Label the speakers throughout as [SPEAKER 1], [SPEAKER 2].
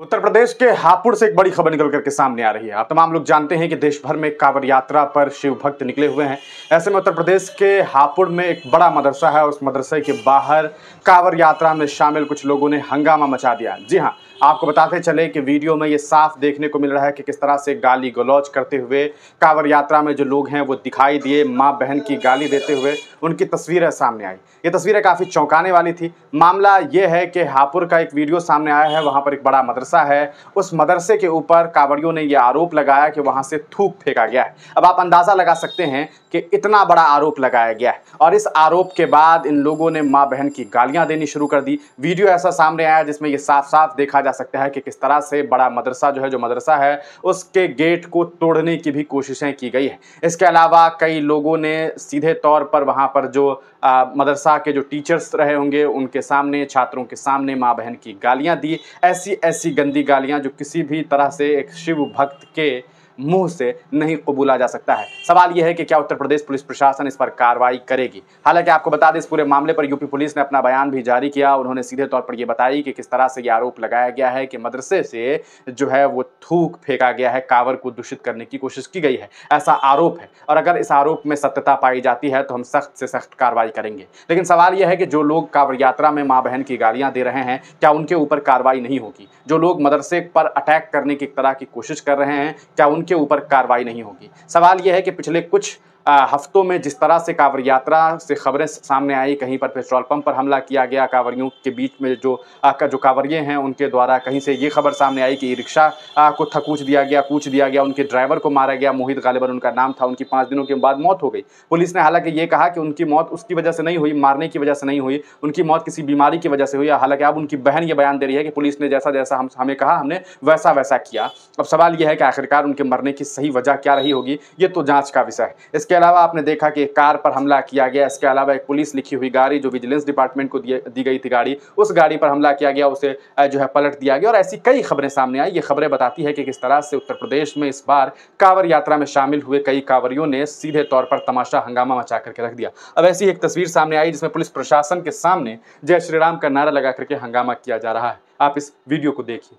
[SPEAKER 1] उत्तर प्रदेश के हापुड़ से एक बड़ी खबर निकल करके सामने आ रही है। आप तमाम लोग जानते हैं कि देश भर में कांवड़ यात्रा पर शिव भक्त निकले हुए हैं। ऐसे में उत्तर प्रदेश के हापुड़ में एक बड़ा मदरसा है उस मदरसे के बाहर कांवड़ यात्रा में शामिल कुछ लोगों ने हंगामा मचा दिया। जी हाँ आपको बताते चले कि वीडियो में ये साफ़ देखने को मिल रहा है कि किस तरह से गाली गलौज करते हुए कांवड़ यात्रा में जो लोग हैं वो दिखाई दिए, माँ बहन की गाली देते हुए उनकी तस्वीरें सामने आई। ये तस्वीरें काफ़ी चौंकाने वाली थी। मामला ये है कि हापुड़ का एक वीडियो सामने आया है, वहाँ पर एक बड़ा मदरसा है। उस मदरसे के ऊपर कांवड़ियों ने यह आरोप लगाया कि वहाँ से थूक फेंका गया है। अब आप अंदाज़ा लगा सकते हैं कि इतना बड़ा आरोप लगाया गया है और इस आरोप के बाद इन लोगों ने माँ बहन की गालियाँ देनी शुरू कर दी। वीडियो ऐसा सामने आया जिसमें ये साफ़ साफ़ देखा जा सकता है कि किस तरह से बड़ा मदरसा जो है जो मदरसा है उसके गेट को तोड़ने की भी कोशिशें की गई है। इसके अलावा कई लोगों ने सीधे तौर पर वहाँ पर जो आ, मदरसा के जो टीचर्स रहे होंगे उनके सामने छात्रों के सामने माँ बहन की गालियाँ दी। ऐसी ऐसी गंदी गालियाँ जो किसी भी तरह से एक शिव भक्त के मुँह से नहीं कबूला जा सकता है। सवाल यह है कि क्या उत्तर प्रदेश पुलिस प्रशासन इस पर कार्रवाई करेगी? हालाँकि आपको बता दें, इस पूरे मामले पर यूपी पुलिस ने अपना बयान भी जारी किया। उन्होंने सीधे तौर पर यह बताई कि किस तरह से यह आरोप लगाया गया है कि मदरसे से जो है वो थूक फेंका गया है, कावर को दूषित करने की कोशिश की गई है। ऐसा आरोप है और अगर इस आरोप में सत्यता पाई जाती है तो हम सख्त से सख्त कार्रवाई करेंगे। लेकिन सवाल यह है कि जो लोग कावर यात्रा में माँ बहन की गालियाँ दे रहे हैं, क्या उनके ऊपर कार्रवाई नहीं होगी? जो लोग मदरसे पर अटैक करने की तरह की कोशिश कर रहे हैं, क्या उनके ऊपर कार्रवाई नहीं होगी। सवाल यह है कि पिछले कुछ हफ्तों में जिस तरह से कांवड़ यात्रा से खबरें सामने आई, कहीं पर पेट्रोल पंप पर हमला किया गया, कांवड़ियों के बीच में जो का, जो कांवड़िए हैं, उनके द्वारा कहीं से ये खबर सामने आई कि रिक्शा को थकूच दिया गया, कूच दिया गया, उनके ड्राइवर को मारा गया, मोहित गालिबन उनका नाम था, उनकी पाँच दिनों के बाद मौत हो गई। पुलिस ने हालाँकि ये कहा कि उनकी मौत उसकी वजह से नहीं हुई, मारने की वजह से नहीं हुई, उनकी मौत किसी बीमारी की वजह से हुई, हालाँकि अब उनकी बहन ये बयान दे रही है कि पुलिस ने जैसा जैसा हम, हमें कहा, हमने वैसा वैसा किया। अब सवाल यह है कि आखिरकार उनके मरने की सही वजह क्या रही होगी, ये तो जाँच का विषय है। इसके अलावा आपने देखा कि कार पर हमला किया गया, इसके अलावा एक पुलिस लिखी हुई गाड़ी, जो विजिलेंस डिपार्टमेंट को दी गई थी गाड़ी, उस गाड़ी पर हमला किया गया, उसे जो है पलट दिया गया और ऐसी कई खबरें सामने आई। ये खबरें बताती है कि किस तरह से उत्तर प्रदेश में इस बार कांवर यात्रा में शामिल हुए कई कांवरियों ने सीधे तौर पर तमाशा हंगामा मचा करके रख दिया। अब ऐसी एक तस्वीर सामने आई, जिसमें पुलिस प्रशासन के सामने जय श्री राम का नारा लगा करके हंगामा किया जा रहा है। आप इस वीडियो को देखिए।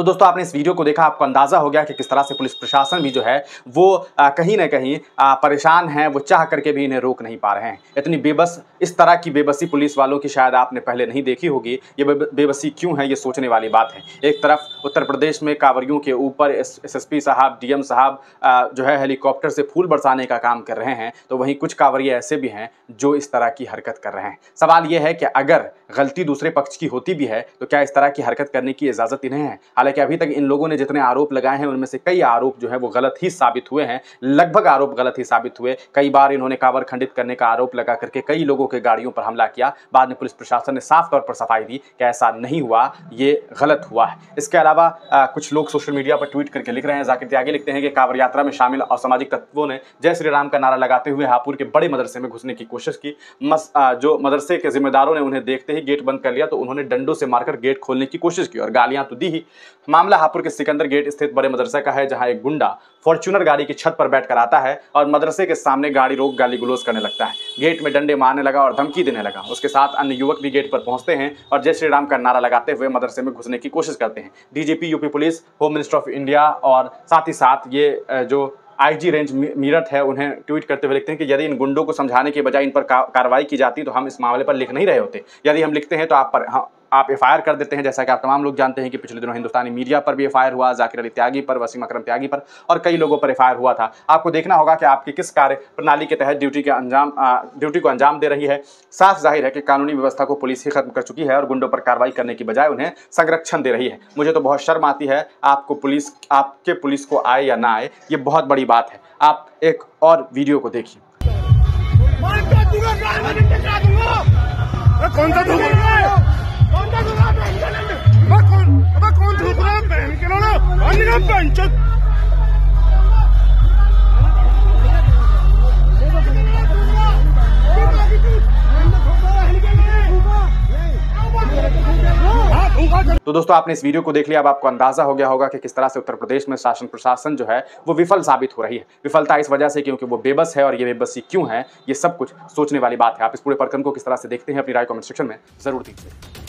[SPEAKER 1] तो दोस्तों, आपने इस वीडियो को देखा, आपको अंदाज़ा हो गया कि किस तरह से पुलिस प्रशासन भी जो है, वो कहीं ना कहीं परेशान है, वो चाह करके भी इन्हें रोक नहीं पा रहे हैं। इतनी बेबस, इस तरह की बेबसी पुलिस वालों की शायद आपने पहले नहीं देखी होगी। ये बेबसी क्यों है, ये सोचने वाली बात है। एक तरफ़, उत्तर प्रदेश में कांवरियों के ऊपर एस एस साहब, डीएम साहब जो है, हेलीकॉप्टर से फूल बरसाने का काम कर रहे हैं तो वहीं कुछ कांवरिया ऐसे भी हैं, जो इस तरह की हरकत कर रहे हैं। सवाल ये है कि अगर गलती दूसरे पक्ष की होती भी है तो क्या इस तरह की हरकत करने की इजाज़त इन्हें है? हालाँकि अभी तक इन लोगों ने जितने आरोप लगाए हैं, उनमें से कई आरोप जो है वो गलत ही साबित हुए हैं। लगभग आरोप गलत ही साबित हुए। कई बार इन्होंने कावर खंडित करने का आरोप लगा करके कई लोगों के गाड़ियों पर हमला किया। बाद में पुलिस प्रशासन ने साफ़ तौर पर सफ़ाई दी कि ऐसा नहीं हुआ, ये गलत हुआ है। इसके अलावा कुछ लोग सोशल मीडिया पर ट्वीट करके लिख रहे हैं। जाकिर त्यागी लिखते हैं कि कांवर यात्रा में शामिल असामाजिक तत्वों ने जय श्री राम का नारा लगाते हुए हापुर के बड़े मदरसे में घुसने की कोशिश की। जो मदरसे के जिम्मेदारों ने उन्हें देखते ही गेट बंद कर लिया तो उन्होंने डंडों से मारकर गेट खोलने की कोशिश की और गालियाँ तो दी ही। मामला हापुर के सिकंदर गेट स्थित बड़े मदरसे का है जहाँ एक गुंडा फॉर्च्यूनर गाड़ी की छत पर बैठकर आता है और मदरसे के सामने गाड़ी रोक गाली गुलोज करने लगता है। गेट में डंडे मारने लगा और धमकी देने लगा। उसके साथ अन्य युवक भी गेट पर पहुँचते हैं और जय श्री राम का नारा लगाते हुए मदरसे में घुसने की कोशिश करते हैं। DGP UP police home minister of India और साथ ही साथ ये जो आईजी रेंज मीरठ है उन्हें ट्वीट करते हुए लिखते हैं कि यदि इन गुंडों को समझाने के बजाय इन पर कार्रवाई की जाती तो हम इस मामले पर लिख नहीं रहे होते। यदि हम लिखते हैं तो आप पर हाँ, आप एफआईआर कर देते हैं, जैसा कि आप तमाम लोग जानते हैं कि पिछले दिनों हिंदुस्तानी मीडिया पर भी एफ़ हुआ, जाकिर अली त्यागी पर, वसीम अक्रम त्यागी पर और कई लोगों पर एफआईआर हुआ था। आपको देखना होगा कि आपकी किस कार्य प्रणाली के तहत ड्यूटी के अंजाम ड्यूटी को अंजाम दे रही है। साफ़ ज़ाहिर है कि कानूनी व्यवस्था को पुलिस ही खत्म कर चुकी है और गुंडों पर कार्रवाई करने की बजाय उन्हें संरक्षण दे रही है। मुझे तो बहुत शर्म आती है, आपको पुलिस, आपके पुलिस को आए या ना आए, ये बहुत बड़ी बात है। आप एक और वीडियो को देखिए।
[SPEAKER 2] कौन सा
[SPEAKER 1] तो दोस्तों, आपने इस वीडियो को देख लिया, अब आपको अंदाज़ा हो गया होगा कि किस तरह से उत्तर प्रदेश में शासन प्रशासन जो है, वो विफल साबित हो रही है। विफलता इस वजह से क्योंकि वो बेबस है और ये बेबसी क्यों है, ये सब कुछ सोचने वाली बात है। आप इस पूरे प्रकरण को किस तरह से देखते हैं, अपनी राय कमेंट सेक्शन में ज़रूर दीजिए।